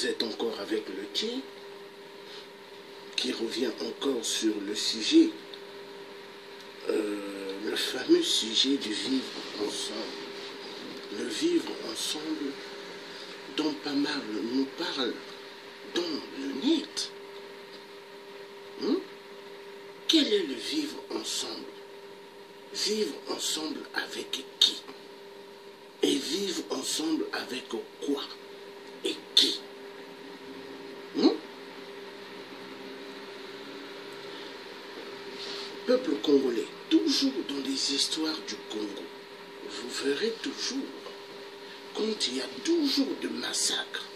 Vous êtes encore avec le quai qui revient encore sur le sujet, euh, le fameux sujet du vivre ensemble. Le vivre ensemble dont pas mal nous parle dans le net. Hein? Quel est le vivre ensemble? Vivre ensemble avec qui? Et vivre ensemble avec quoi? Et qui hein? Peuple congolais, toujours dans les histoires du Congo, vous verrez toujours, quand il y a toujours de massacres,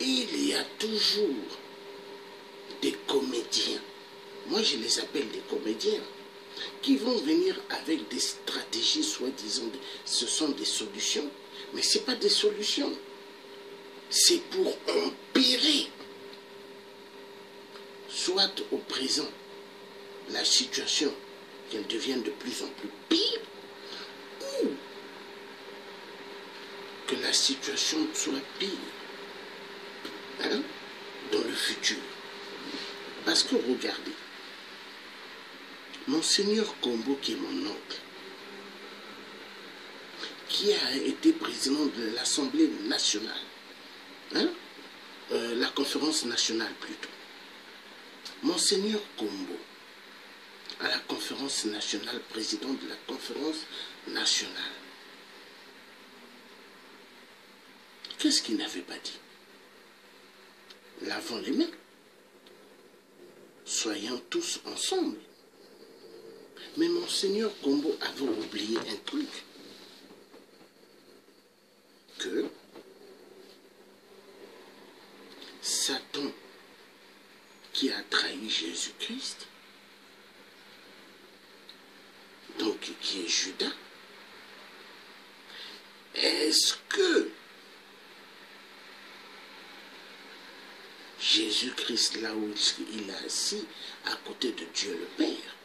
il y a toujours des comédiens, moi je les appelle des comédiens, qui vont venir avec des stratégies, soi-disant, ce sont des solutions, mais ce n'est pas des solutions. C'est pour empirer, soit au présent, la situation, qu'elle devienne de plus en plus pire, ou que la situation soit pire hein, dans le futur. Parce que regardez, Monseigneur Combo, qui est mon oncle, qui a été président de l'Assemblée nationale, hein, euh, la conférence nationale plutôt. Monseigneur Combo, à la conférence nationale, président de la conférence nationale. Qu'est-ce qu'il n'avait pas dit? Lavons les mains. Soyons tous ensemble. Mais Monseigneur Combo avait oublié un truc. Que Satan, qui a trahi Jésus-Christ, donc qui est Judas, est-ce que Jésus-Christ, là où il est assis, à côté de Dieu le Père,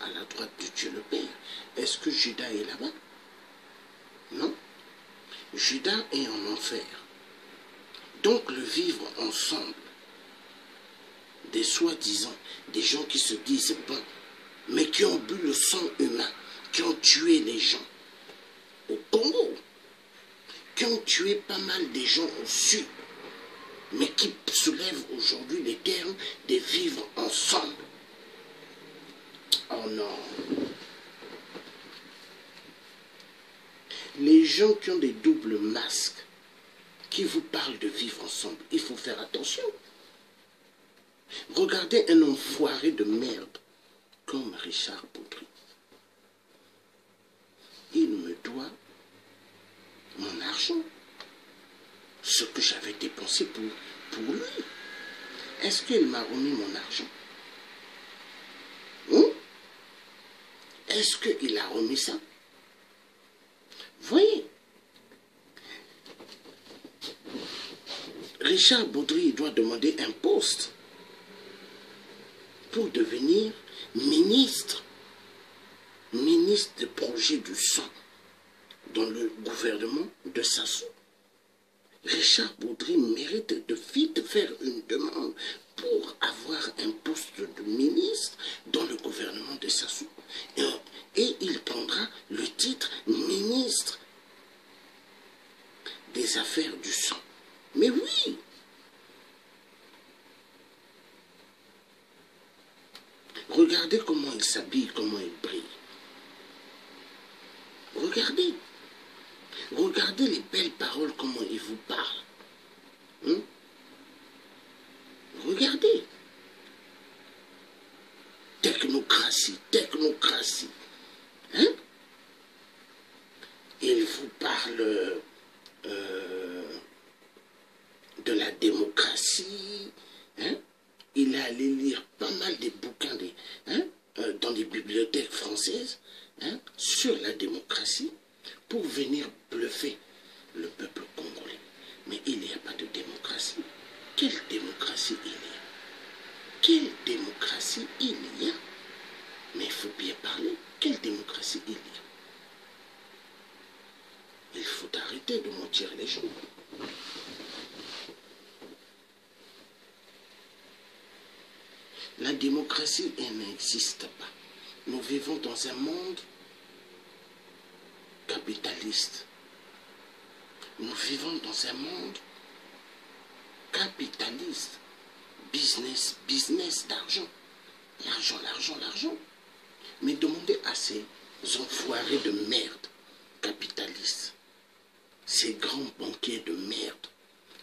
à la droite de Dieu le Père, est-ce que Judas est là-bas? Non. Judas est en enfer. Donc le vivre ensemble, des soi-disant, des gens qui se disent bons, mais qui ont bu le sang humain, qui ont tué les gens au Congo, qui ont tué pas mal des gens au sud, mais qui soulèvent aujourd'hui les termes de vivre ensemble. Oh non. Les gens qui ont des doubles masques, qui vous parlent de vivre ensemble, il faut faire attention. Regardez un enfoiré de merde comme Richard Baudry. Il me doit mon argent, ce que j'avais dépensé pour, lui. Est-ce qu'il m'a remis mon argent? Hein? Est-ce qu'il a remis ça? Voyez, Richard Baudry doit demander un poste pour devenir ministre, ministre de projet du sang dans le gouvernement de Sassou. Richard Baudry mérite de vite faire une demande pour avoir un poste de ministre dans le gouvernement de Sassou. Et, et il prendra le titre ministre des affaires du sang. Mais oui, Regardez comment il s'habille, comment il brille. Regardez. Regardez les belles paroles, comment il vous parle. Hein? Regardez. Technocratie, technocratie. Hein? Il vous parle euh, de la démocratie. Hein? Il est allé lire pas mal de bouquins hein, euh, dans des bibliothèques françaises hein, sur la démocratie pour venir bluffer le peuple congolais. Mais il n'y a pas de démocratie. Quelle démocratie il y a? Quelle démocratie il y a? Mais il faut bien parler. Quelle démocratie il y a? Il faut arrêter de mentir les gens. La démocratie, elle n'existe pas. Nous vivons dans un monde capitaliste. Nous vivons dans un monde capitaliste. Business, business d'argent. L'argent, l'argent, l'argent. Mais demandez à ces enfoirés de merde capitalistes, ces grands banquiers de merde,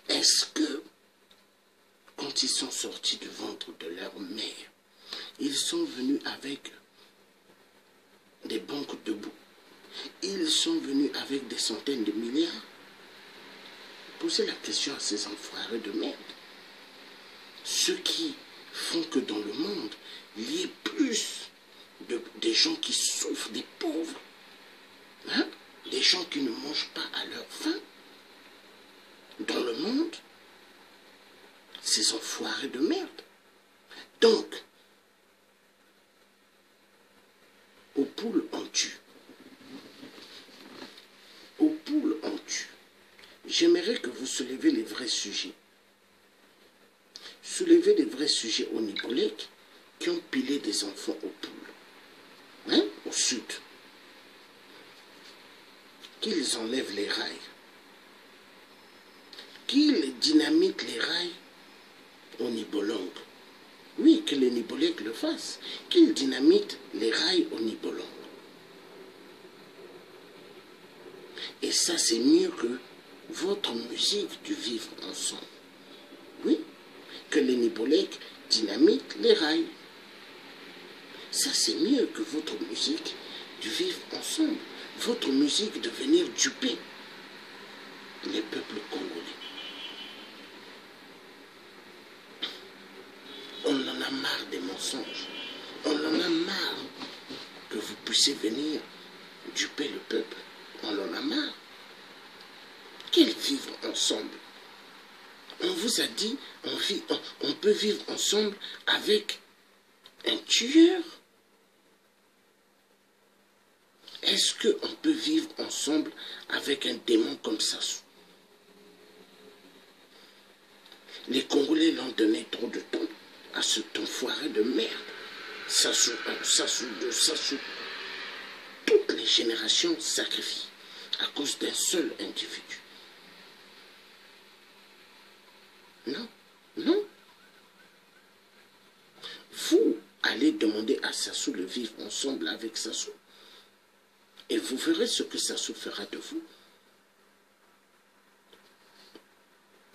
est-ce que quand ils sont sortis du ventre de leur mère, ils sont venus avec des banques debout. Ils sont venus avec des centaines de milliards. Posez la question à ces enfoirés de merde. Ceux qui font que dans le monde, il y ait plus de, gens qui souffrent, des pauvres, hein? des gens qui ne mangent pas à leur faim. Dans le monde, ces enfoirés de merde. Donc, aux poules en tue. Aux poules en tue. J'aimerais que vous soulevez les vrais sujets. Soulevez les vrais sujets au Nicolec qui ont pilé des enfants aux poules. Hein? Au sud. Qu'ils enlèvent les rails. Qu'ils dynamitent les rails au Nibolong. Oui, que les Nibolèques le fassent. Qu'ils dynamitent les rails au Nibolong. Et ça, c'est mieux que votre musique du vivre ensemble. Oui, que les Nibolèques dynamitent les rails. Ça, c'est mieux que votre musique du vivre ensemble. Votre musique de venir duper les peuples congolais. On en a marre des mensonges. On en a marre que vous puissiez venir duper le peuple. On en a marre. Qu'ils vivent ensemble. Vous a dit, on, peut vivre ensemble avec un tueur. Est-ce qu'on peut vivre ensemble avec un démon comme ça? Les Congolais l'ont donné trop de temps à ce enfoiré de merde. Sassou 1, Sassou 2, Sassou. Toutes les générations sacrifient à cause d'un seul individu. Non, non. Vous allez demander à Sassou de vivre ensemble avec Sassou. Et vous verrez ce que Sassou fera de vous.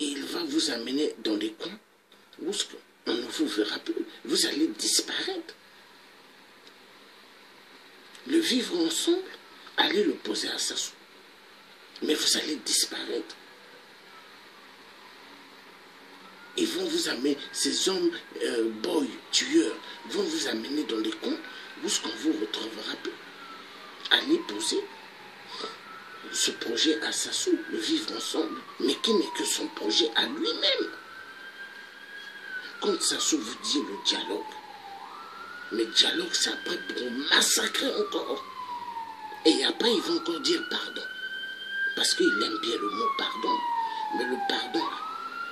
Il va vous amener dans des coins où on ne vous verra plus. Vous allez disparaître. Le vivre ensemble, allez le à Sassou. Mais vous allez disparaître. Ils vont vous amener, ces hommes, euh, boys, tueurs, vont vous amener dans des coins où ce qu'on vous retrouvera plus. Allez poser ce projet à Sassou, le vivre ensemble, mais qui n'est que son projet à lui-même. Quand Sassou vous dit le dialogue, mais dialogue, c'est après pour massacrer encore. Et après, ils vont encore dire pardon. Parce qu'il aime bien le mot pardon. Mais le pardon,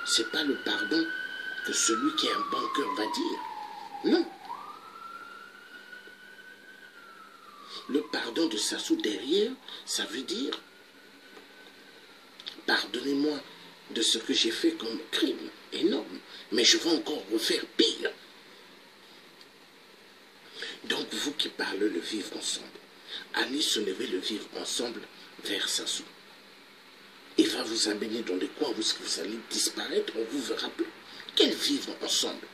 c'est pas le pardon que celui qui a un bon va dire. Non. Le pardon de Sassou derrière, ça veut dire pardonnez-moi de ce que j'ai fait comme crime énorme, mais je vais encore refaire pire. Donc vous qui parlez le vivre ensemble, allez soulever le vivre ensemble vers Sassou. Il va vous amener dans des coins où vous allez disparaître, on vous verra plus. Quel vivre ensemble?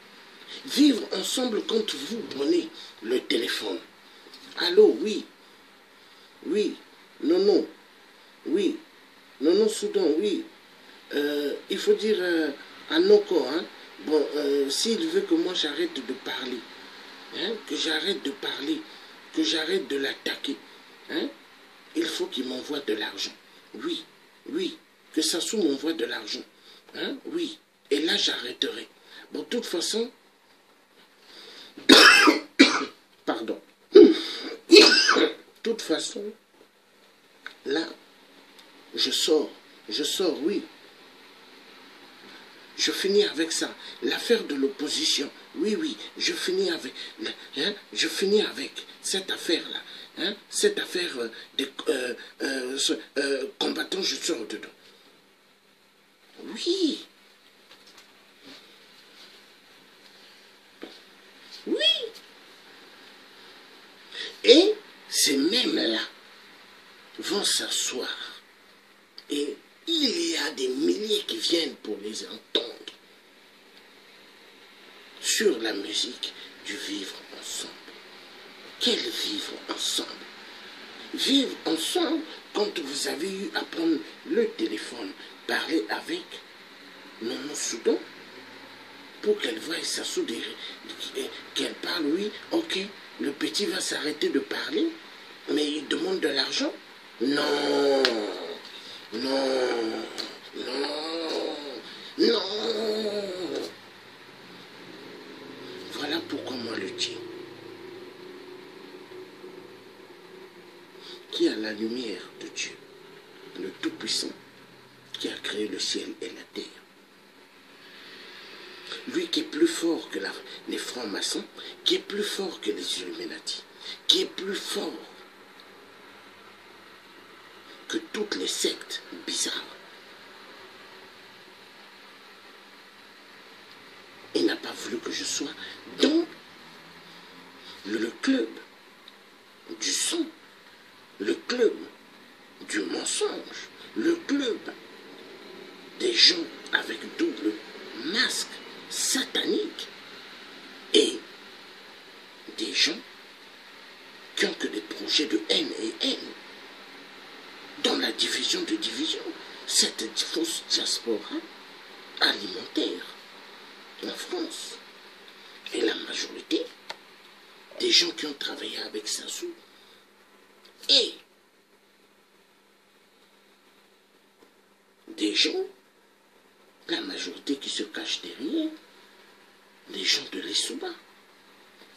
Vivre ensemble quand vous prenez le téléphone. Allô, oui. Oui. Non, non. Oui. Non, non, Soudan, oui. Euh, il faut dire euh, à Noko, hein, bon, euh, s'il veut que moi j'arrête de parler, hein, que j'arrête de parler, que j'arrête de l'attaquer, hein, il faut qu'il m'envoie de l'argent. Oui, oui, que Sassou m'envoie de l'argent. Hein, oui, et là j'arrêterai. Bon, de toute façon, pardon, de toute façon, là, je sors, je sors, oui. je finis avec ça. L'affaire de l'opposition, oui, oui, je finis avec, hein, je finis avec cette affaire-là. Hein, cette affaire euh, de euh, euh, combattants, je sors dedans. Oui. Oui. Et ces mêmes-là vont s'asseoir. Et il y a des milliers qui viennent pour les entendre sur la musique du vivre ensemble. Quel vivre ensemble. Vivre ensemble quand vous avez eu à prendre le téléphone, parler avec Nono Soudan pour qu'elle voie sa soudure, qu'elle parle, oui, ok, le petit va s'arrêter de parler, mais il demande de l'argent? Non, non, non. Voilà pourquoi moi le dis. Qui a la lumière de Dieu, le Tout-Puissant, qui a créé le ciel et la terre. Lui qui est plus fort que les francs-maçons, qui est plus fort que les Illuminati, qui est plus fort que toutes les sectes bizarres. Il n'a pas voulu que je sois dans le club du son, club du mensonge, le club des gens avec double masque satanique et des gens qui ont que des projets de haine et haine dans la division de division, cette fausse diaspora alimentaire en France. Et la majorité des gens qui ont travaillé avec Sassou et des gens, la majorité qui se cache derrière, les gens de l'Essouba,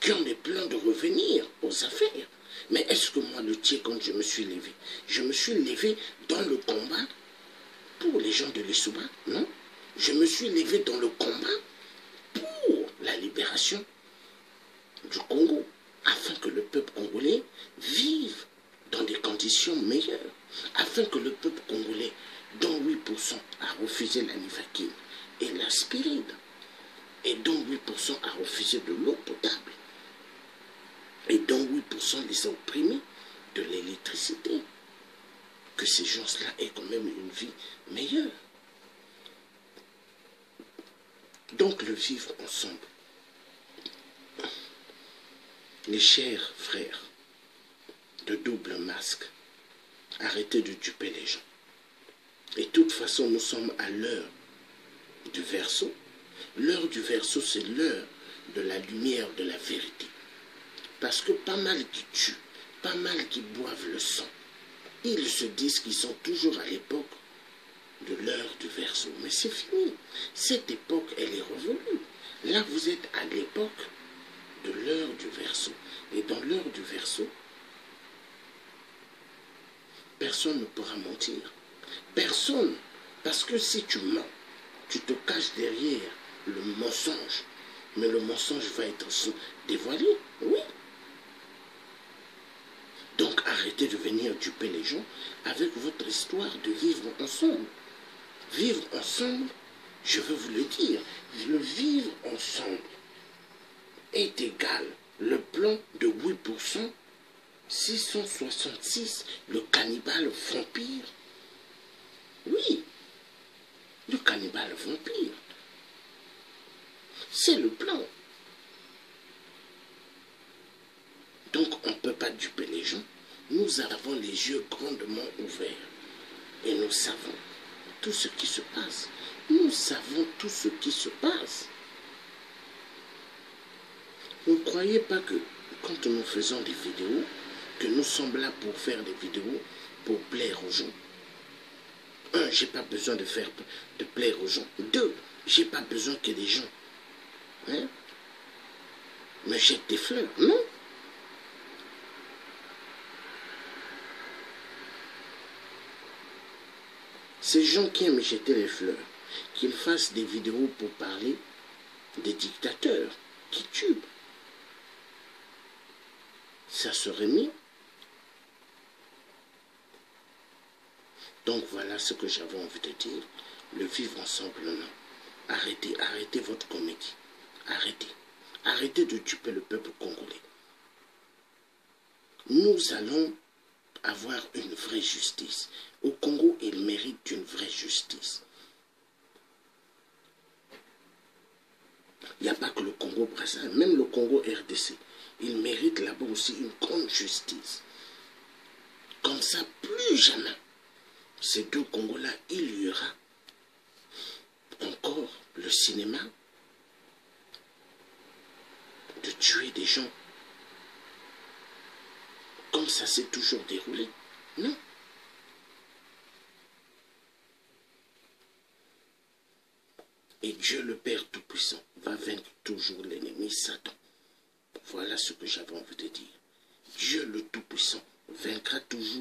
qui ont des plans de revenir aux affaires. Mais est-ce que moi, le tiers, quand je me suis levé, je me suis levé dans le combat pour les gens de l'Essouba Non? Je me suis levé dans le combat pour la libération du Congo, afin que le peuple congolais vive dans des conditions meilleures, afin que le peuple congolais, dont 8% a refusé la nivakine et l'aspirine, et dont 8% a refusé de l'eau potable, et dont 8% les a opprimés de l'électricité, que ces gens-là aient quand même une vie meilleure. Donc le vivre ensemble. Les chers frères de double masque, arrêtez de duper les gens. Et de toute façon, nous sommes à l'heure du verso. L'heure du verso, c'est l'heure de la lumière de la vérité. Parce que pas mal qui tuent, pas mal qui boivent le sang, ils se disent qu'ils sont toujours à l'époque de l'heure du verso. Mais c'est fini. Cette époque, elle est revenue. Là, vous êtes à l'époque de l'heure du verso. Et dans l'heure du verso, personne ne pourra mentir. Personne. Parce que si tu mens, tu te caches derrière le mensonge. Mais le mensonge va être dévoilé. Oui. Donc arrêtez de venir duper les gens avec votre histoire de vivre ensemble. Vivre ensemble, je veux vous le dire, le vivre ensemble est égal. Le plan de 8%, 666, le cannibale vampire. Oui, le cannibale vampire. C'est le plan. Donc on ne peut pas duper les gens. Nous avons les yeux grandement ouverts. Et nous savons tout ce qui se passe. Nous savons tout ce qui se passe. Ne croyez pas que quand nous faisons des vidéos, que nous sommes là pour faire des vidéos pour plaire aux gens. Un, j'ai pas besoin de faire de plaire aux gens. Deux, j'ai pas besoin que les gens hein, me jettent des fleurs. Non. Ces gens qui aiment jeter les fleurs, qu'il fasse des vidéos pour parler des dictateurs qui tuent. Ça serait mieux. Donc voilà ce que j'avais envie de dire. Le vivre ensemble, non. Arrêtez, arrêtez votre comédie. Arrêtez. Arrêtez de tuer le peuple congolais. Nous allons avoir une vraie justice. Au Congo, il mérite une vraie justice. Il n'y a pas que le Congo Brazzaville, même le Congo RDC. Il mérite là-bas aussi une grande justice. Comme ça, plus jamais, ces deux Congos-là, il y aura encore le cinéma de tuer des gens comme ça s'est toujours déroulé. Non. Et Dieu le Père Tout-Puissant va vaincre toujours l'ennemi Satan. Voilà ce que j'avais envie de dire. Dieu le Tout-Puissant vaincra toujours.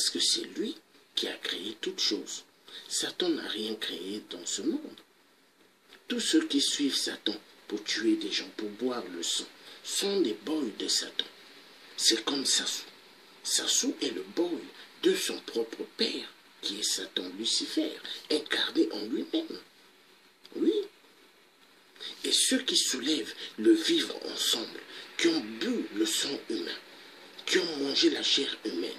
Parce que c'est lui qui a créé toutes choses. Satan n'a rien créé dans ce monde. Tous ceux qui suivent Satan pour tuer des gens, pour boire le sang, sont des boys de Satan. C'est comme Sassou. Sassou est le boy de son propre père, qui est Satan Lucifer, incarné en lui-même. Oui. Et ceux qui soulèvent le vivre ensemble, qui ont bu le sang humain, qui ont mangé la chair humaine,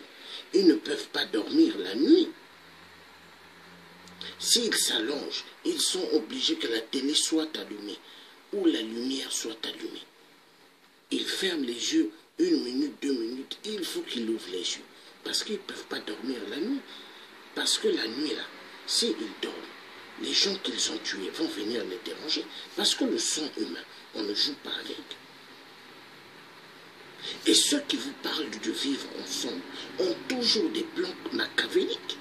ils ne peuvent pas dormir la nuit. S'ils s'allongent, ils sont obligés que la télé soit allumée ou la lumière soit allumée. Ils ferment les yeux une minute, deux minutes, il faut qu'ils ouvrent les yeux. Parce qu'ils ne peuvent pas dormir la nuit. Parce que la nuit, là, s'ils dorment, les gens qu'ils ont tués vont venir les déranger. Parce que le sang humain, on ne joue pas avec. Et ceux qui vous parlent de vivre ensemble ont toujours des plans machiavéliques.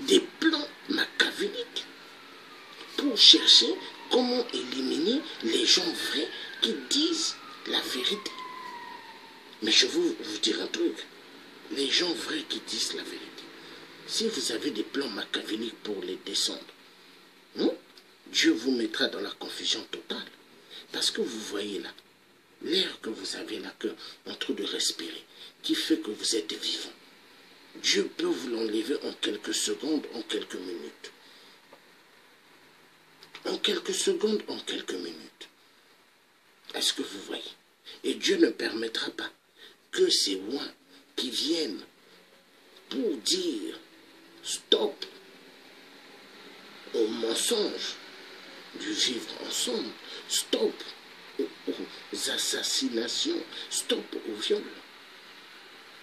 Des plans machiavéliques pour chercher comment éliminer les gens vrais qui disent la vérité. Mais je vais vous dire un truc. Les gens vrais qui disent la vérité, si vous avez des plans machiavéliques pour les descendre, non, Dieu vous mettra dans la confusion totale. Parce que vous voyez là, l'air que vous avez là, que, en train de respirer, qui fait que vous êtes vivant? Dieu peut vous l'enlever en quelques secondes, en quelques minutes. En quelques secondes, en quelques minutes. Est-ce que vous voyez? Et Dieu ne permettra pas que ces lois qui viennent pour dire stop au mensonge du vivre ensemble, stop aux assassinations, stop au viol.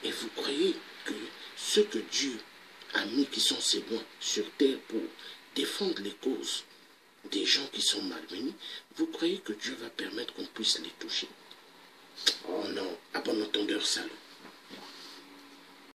Et vous croyez que ce que Dieu a mis qui sont ses lois sur terre pour défendre les causes des gens qui sont malmenés, vous croyez que Dieu va permettre qu'on puisse les toucher? Oh non, à bon entendeur, salut.